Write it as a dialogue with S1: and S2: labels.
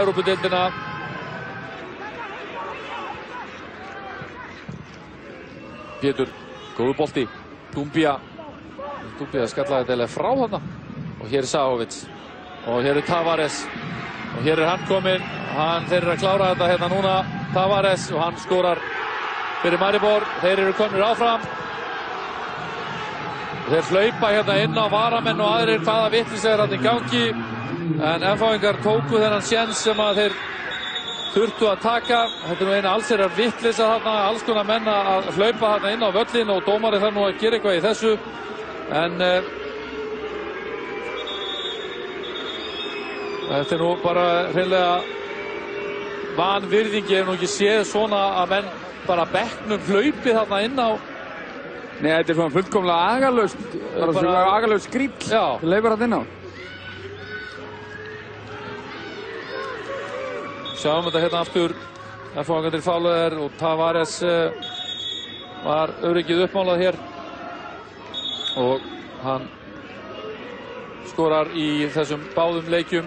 S1: Európa-deildina. Pétur, góðu bolti. Dumbia. Dumbia skallaði þetta frá þarna. Og hér er Sáhovits. Og hér er Tavares. Og hér er hann kominn. Hann, þeir eru að klára þetta hérna núna. Tavares og hann skorar fyrir Maribor. Þeir eru komnir áfram. Þeir hlaupa hérna inn á varamenn og aðrir hvaða vittlis er hann í gangi. En ennfáingar tóku þennan sjens sem að þeir þurftu að taka. Þetta er nú eina alls þeirra vittlisa þarna, alls konar menn að hlaupa þarna inn á völlin og dómari þarf nú að gera eitthvað í þessu. En uh, þetta er nú bara hreinlega vanvirðingi ef nú ekki séð svona að menn bara bekknum hlaupi þarna inn á
S2: Nei, þetta er svona fullkomlega agalöst, bara
S1: Bara-
S2: svona agalöst skrýll. Leifur hann inn á.
S1: Sjáum þetta hérna aftur. Erfáðangandir fálaðir og Tavares uh, var öryggið uppmálað hér. Og hann skorar í þessum báðum leikjum.